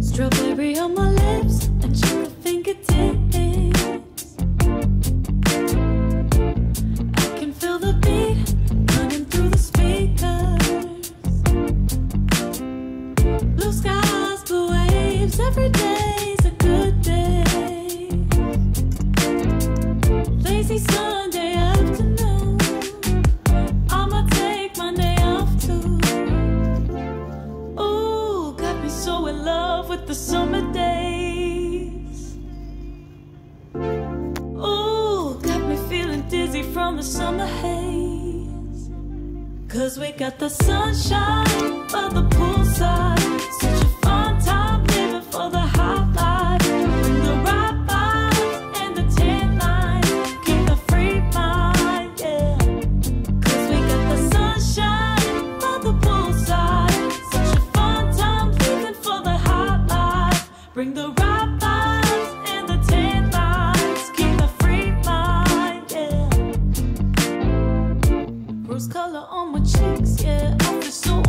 Strawberry on my lips and sugar fingertips. I can feel the beat running through the speakers. Blue skies, Cause we got the sunshine by the poolside. Bring the right vibes and the tan lines. Keep a free mind, yeah. Rose color on my cheeks, yeah. I feel so